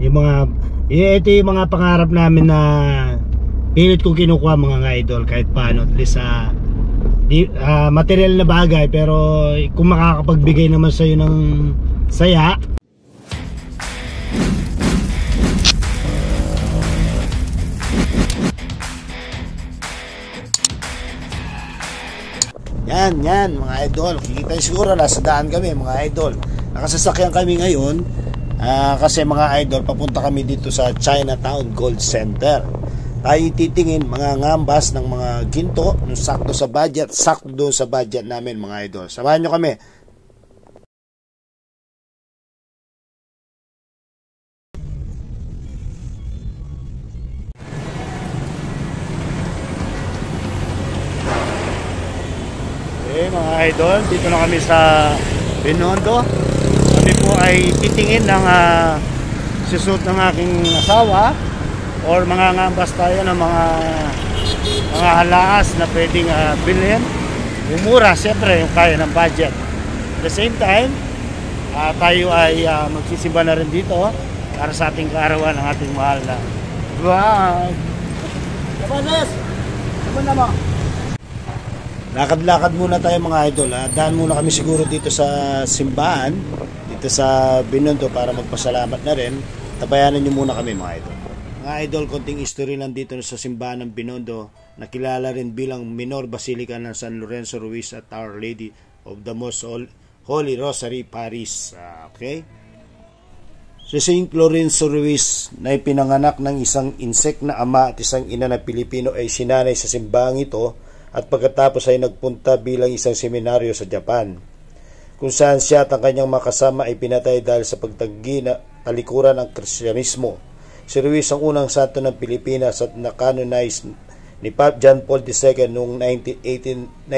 Yung mga ito yung mga pangarap namin na pilit ko kinukuha mga idol kahit paano at least sa uh, material na bagay pero kung makakapagbigay naman sa iyo ng saya Yan, yan mga idol. Kikita siguro nasa daan kami mga idol. Nakasasakyan kami ngayon uh, kasi mga idol papunta kami dito sa Chinatown Gold Center. Tayo titingin mga ngambas ng mga ginto, sakto sa budget, sakto sa budget namin mga idol. Samahan nyo kami. mga idol dito na kami sa Binondo ay titingin ng uh, susot ng aking asawa or mga ngambas tayo ng mga mga halaas na pwedeng uh, bilhin umura siyempre yung kaya ng budget at the same time uh, tayo ay uh, magsisimba na rin dito para sa ating kaarawan ng ating mahal na wow Kapanes! Kapan na mo? Lakad-lakad muna tayo mga idol. Ha? Daan muna kami siguro dito sa simbahan, dito sa Binondo para magpasalamat na rin. Tabayanan nyo muna kami mga idol. Mga idol, konting history lang dito sa simbahan ng Binondo. Nakilala rin bilang Minor Basilica ng San Lorenzo Ruiz at Our Lady of the Most Holy Rosary, Paris. Uh, okay? Si St. Lorenzo Ruiz na ipinanganak ng isang insect na ama at isang ina na Pilipino ay sinanay sa simbahang ito at pagkatapos ay nagpunta bilang isang seminaryo sa Japan kung saan siya at ang kanyang makasama ay pinatay dahil sa pagtaggi na talikuran ng Kristyanismo. Si Ruiz ang unang santo ng Pilipinas at nakanonize ni Pope John Paul II noong 1987.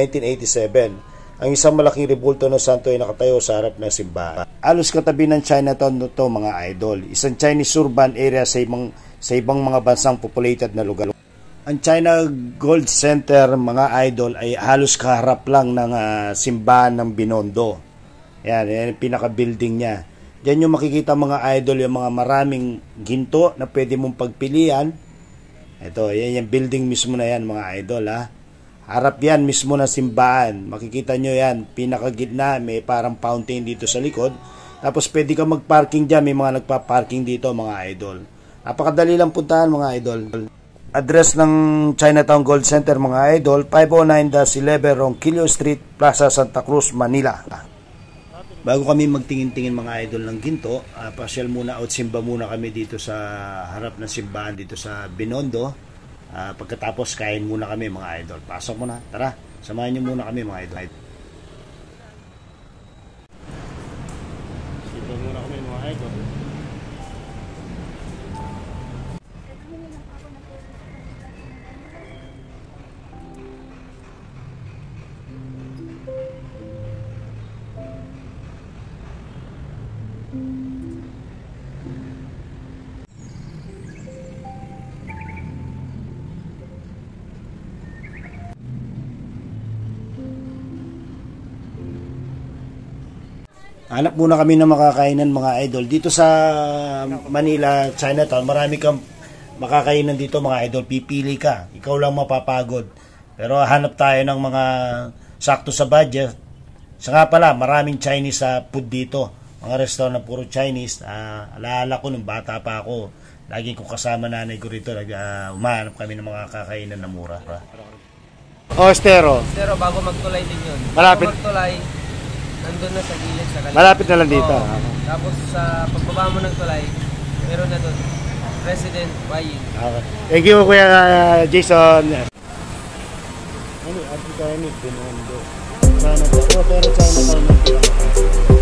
Ang isang malaking rebulto ng santo ay nakatayo sa harap ng simbahan. Alos katabi ng Chinatown to mga idol, isang Chinese urban area sa ibang, sa ibang mga bansang populated na lugar. Ang China Gold Center, mga idol, ay halos kaharap lang ng uh, simbahan ng Binondo. Yan, yan yung pinaka-building niya. Diyan yung makikita mga idol, yung mga maraming ginto na pwede mong pagpilian. Ito, yan yung building mismo na yan mga idol ha. Harap yan mismo ng simbahan. Makikita nyo yan, pinaka-gitna, may parang fountain dito sa likod. Tapos pwede ka mag-parking dyan, may mga nagpa-parking dito mga idol. Napakadali lang puntahan mga idol. Address ng Chinatown Gold Center mga idol, 509-11 Ronquillo Street, Plaza Santa Cruz, Manila. Bago kami magtingin-tingin mga idol ng ginto, uh, pasyal muna out simba muna kami dito sa harap ng simbahan dito sa Binondo. Uh, pagkatapos kain muna kami mga idol. Pasok muna, tara, samahan niyo muna kami mga idol. Simba muna kami mga idol. Hanap muna kami ng makakainan mga idol. Dito sa Manila, Chinatown, marami kang makakainan dito mga idol. Pipili ka. Ikaw lang mapapagod. Pero hanap tayo ng mga sakto sa budget. Sa nga pala, maraming Chinese sa food dito. Mga restaurant na puro Chinese. Uh, alaala ko nung bata pa ako. Laging ko kasama nanay ko rito. Uh, umahanap kami ng mga kakainan na mura. Oh, estero. Estero, bago magtulay din yun. Malapit. Bago magtulay, nandun na sa gilid sa kaliwa. Malapit na lang dito. Oo. Tapos sa pagbaba mo ng tulay, meron na doon. President Bayin. Okay. Thank you Kuya uh, Jason. Ano, Arti tayo ni Binondo. Sana po. Pero sana tayo ng idol. Dito sa Estero. Kakainan dito sa Ongpin. Hindi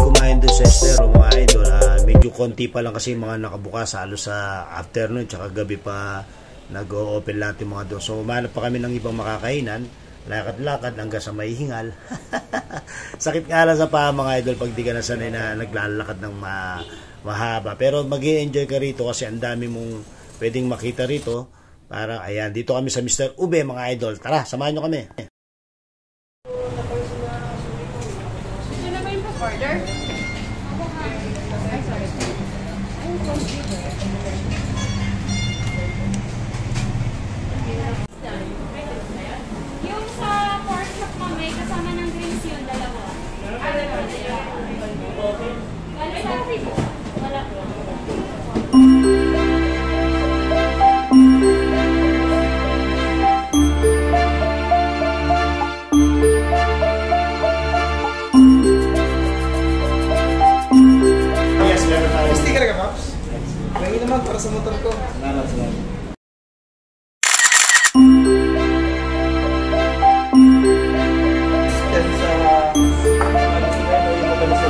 kumain doon sa Estero mga idol. Ah, medyo konti pa lang kasi mga nakabukas halos sa afternoon tsaka gabi pa nag-o-open lahat yung mga doon. So umanap pa kami ng ibang makakainan. Lakad-lakad hanggang sa may hingal. Sakit nga lang sa paa mga idol pag di ka nasanay na naglalakad ng ma mahaba. Pero mag enjoy ka rito kasi ang dami mong pwedeng makita rito. Para ayan, dito kami sa Mr. Ube mga idol. Tara, samahan nyo kami. Gusto ba yung order? May kasama ng greens yun, dalawa. Ay, dalawa. Wala sa. Wala po. Yes, meron tayo. Sticker ka, Paps? Lagi naman para sa motor ko. Yan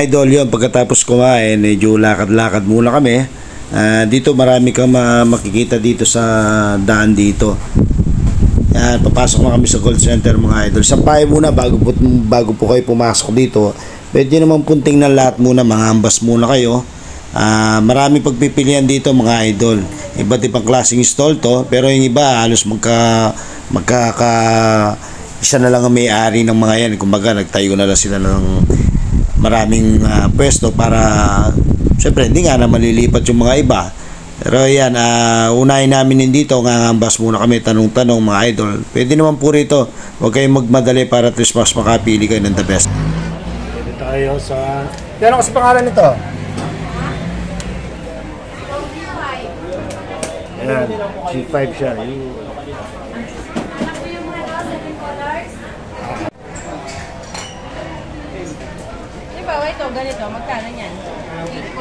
Mga idol yun, pagkatapos kumain, medyo lakad-lakad muna kami. Ah, dito marami kang ma- makikita dito sa daan dito. Yan, papasok na kami sa call center mga idol. Sampay muna bago po, bago po kayo pumasok dito. Pwede naman punting na lahat muna, mga ambas muna kayo. Ah, marami pagpipilian dito mga idol. Iba't ibang klaseng stall to, pero yung iba halos magka magkaka isa na lang ang may-ari ng mga yan. Kumbaga nagtayo na lang sila ng maraming ah, pwesto para syempre hindi nga na malilipat yung mga iba pero yan uh, unahin namin din dito ngangambas muna kami tanong-tanong mga idol pwede naman po rito huwag kayong magmadali para at makapili kayo ng the best dito tayo sa ano kasi pangalan nito? Ayan, G5 siya. Yung Ito, ganito, magkano yan? 8.5.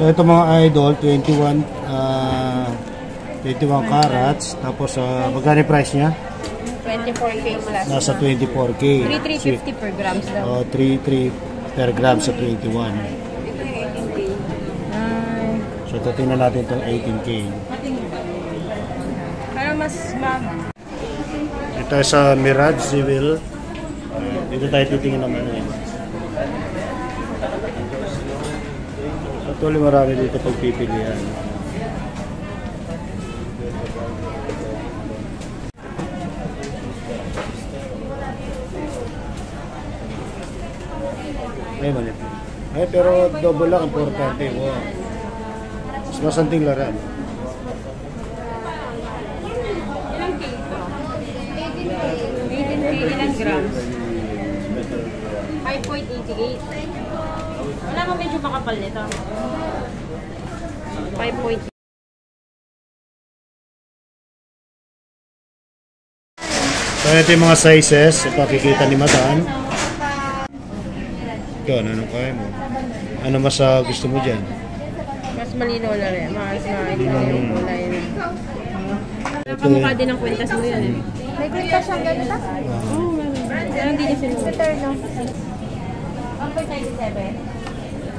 So ito mga idol, 21 ah 21 carats tapos uh, magkano price niya? 24K plus. Nasa 24k. 3,350 per grams daw. Oh, 33 per gram sa 21. So ito tingnan natin itong 18k. Parang mas mag... Ito sa Mirage Civil. Dito tayo titingin naman yun. Actually marami dito pagpipilian. Ay, malit. Ay, pero double lang, importante. Wow. Mas masanting laran. Ilang K ito? 18K, ilang grams? 5.88. Wala mo medyo makapal nito. 5.88. So ito yung mga sizes, ipakikita ni Madam. Ikaw, ano kaya mo? Ano mas ah, gusto mo dyan? Mas malinaw na rin. Mas makikita yung kulay. Ito Kamukha yun. din ang kwintas mo yan eh. May kwenta siyang ganito? Oo, meron. Pero hindi niya sinuot. Peter, no? 1.97.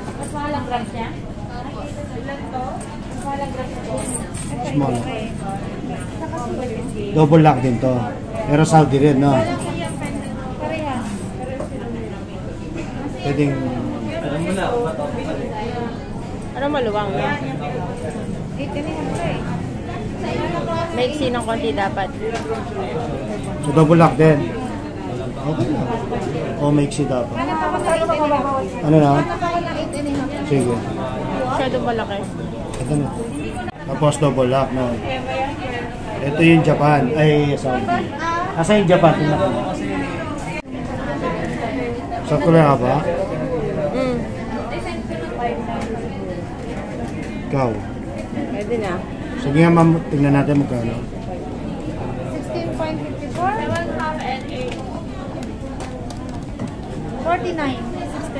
Mas mahal ang grams niya? Ilan to? Mas mahal ang grams ko. Small. Double lock din to. Pero Saudi rin, no? Pwedeng... Alam mo na, Ano maluwang na? Maiksi ng konti dapat. So double lock din. Okay lang. O maiksi dapat. Ano na 8 and a half? Ano na? Ano pa ako na 8 and a half? Sige. Masyado malaki. Ito na. Tapos double lock, no? Ito yung Japan. Ay, Saudi. Asa yung Japan? Tingnan ko. Sakto lang ka ba? Mm. Ikaw. Pwede na. Sige nga ma'am, tingnan natin magkano. 16.54? 49.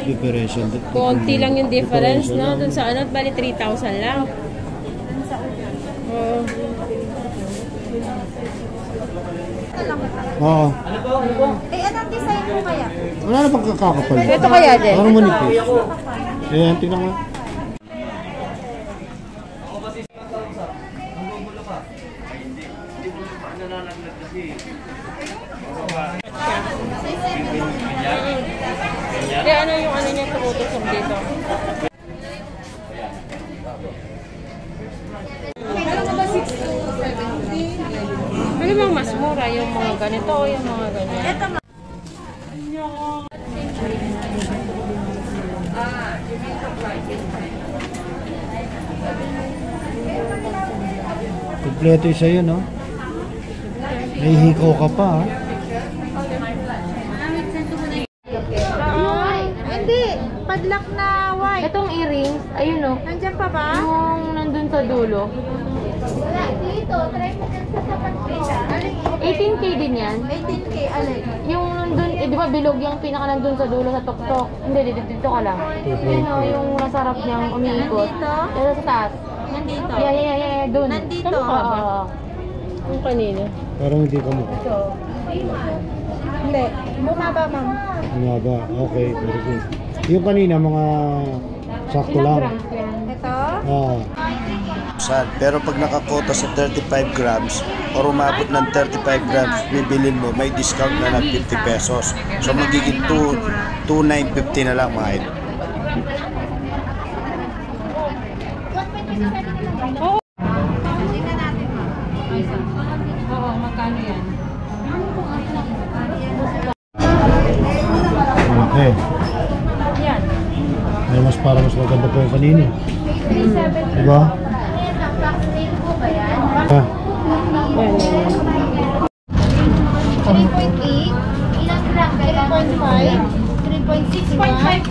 Differential. Konti lang yung difference, no? Dun sa ano, bali 3,000 lang. Oo. Oo. Eh, anong design mo kaya? Wala na bang kakakapal? Ito kaya din. Parang manipis. Ayan, tingnan mo. Hindi, ano yung ano niya tumutusok dito? Ano bang mas mura yung mga ganito o yung mga ganyan? Kompleto yung sa'yo, no? May hikaw ka pa, ha? Hindi. Padlock na white. Itong earrings, ayun o, Nandiyan pa ba? yung nandun sa dulo. Wala. Dito. Try mo dyan sa tapat kita. Alin? 18k din yan. 18K. Alin? Yung nandun, eh, di ba bilog yung pinaka nandun sa dulo sa tuktok? Hindi, dito, dito ka lang. Yun o, yung nasa harap niyang umiikot. Nandito? Pero sa taas. Nandito. Yeah, yeah, yeah, yeah, dun. Nandito? Tama ka ba? Yung kanina. Parang hindi ka mo. Hindi. Bumaba, ma'am. Nga ba? Okay, very good. Yung kanina, mga sakto lang. Ito? Ah. Saan? Pero pag nakakota sa 35 grams or umabot ng 35 grams, bibilin mo, may discount na ng 50 pesos. So magiging 2, 2,950 na lang mga idol. Oo, magkano yan? Okay. Yan. Ay, mas para mas maganda pa yung kanina. Diba? Vaccinate po ba yan? Ah, 3.5. 3.6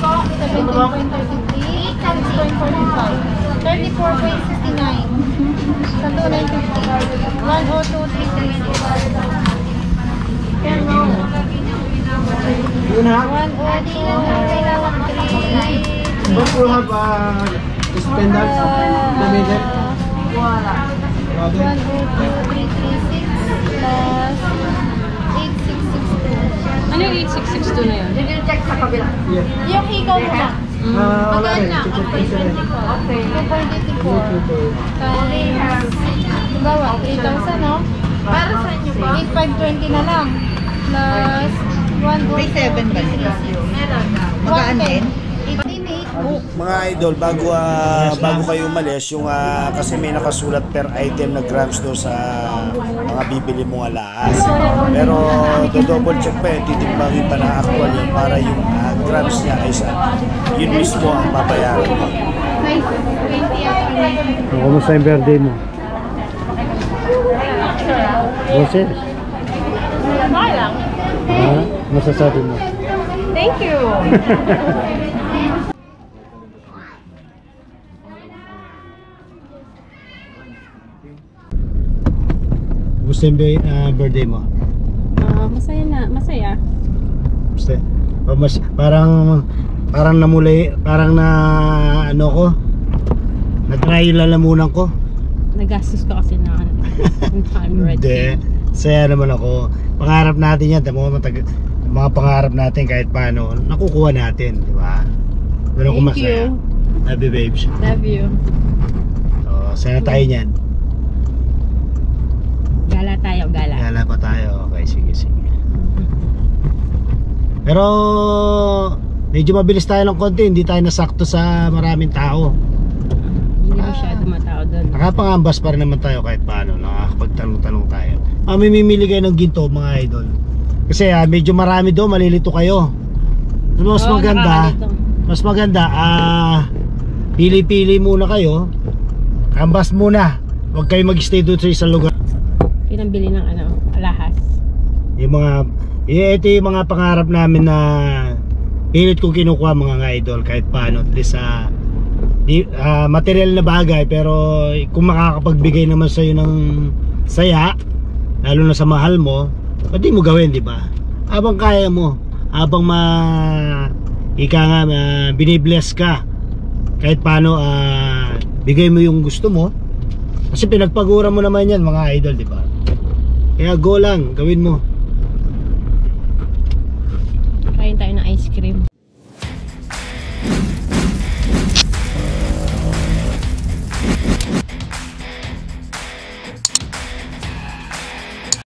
po. 17.33. 6.45. 34.69. Sa 2.950. 102.33. Yun ha? 102.33. But you have uh, spenders the middle? Wala. Okay. 102.336 plus 8662. Ano yung 8662 na yun? Yeah. Yung hikaw mo na. Ah, wala rin. Magkano? Chicken pizza rin. Okay. 2.84. Times, bawa, 3,000, no? Para sa inyo ba? 8,520 na lang. Plus, 107 ba sila? Meron. Magaan din? 18 mga idol, bago ah, bago kayo umalis, yung ah, kasi may nakasulat per item na grams do sa mga bibili mong alaas. Pero do double check pa titimbangin pa na actual yun para yung ah, grams niya ay sa yun mismo ang babayaran mo. Kumusta yung birthday mo? Boses? Okay lang. Ha? Masasabi mo? Thank you. Yung bi- ah, birthday mo? Ah, masaya na, masaya. Kumusta? O mas, parang parang namuli, parang na ano ko, na-try yung lalamunan ko. Nagastos ko kasi na ano. Hindi. Saya naman ako. Pangarap natin yan. Tamo matag mga pangarap natin kahit paano, nakukuha natin, di ba? Pero kung masaya. you. Love you, babes. Love you. So, sana tayo niyan. Gala tayo, gala. Gala pa tayo. Okay, sige, sige. Pero, medyo mabilis tayo ng konti. Hindi tayo nasakto sa maraming tao. Hindi masyado matao doon. Nakapangambas pa rin naman tayo kahit paano. Nakakapagtanong-tanong tayo. Ah, may mimili kayo ng ginto, mga idol. Kasi ah, medyo marami doon, malilito kayo. Mas Oo, maganda, nakakalito. mas maganda, ah, pili-pili muna kayo. Kambas muna. Huwag kayo mag-stay doon sa isang lugar. Pinambili ng ano, alahas. Yung mga, eh, ito yung mga pangarap namin na pilit kong kinukuha mga idol kahit paano. At least sa di, ah, material na bagay pero kung makakapagbigay naman sa'yo ng saya, lalo na sa mahal mo, pwede mo gawin, di ba? Habang kaya mo, habang ma ika nga ma, binibless ka kahit paano ah, bigay mo yung gusto mo kasi pinagpagura mo naman yan mga idol di ba kaya go lang gawin mo Kain tayo ng ice cream.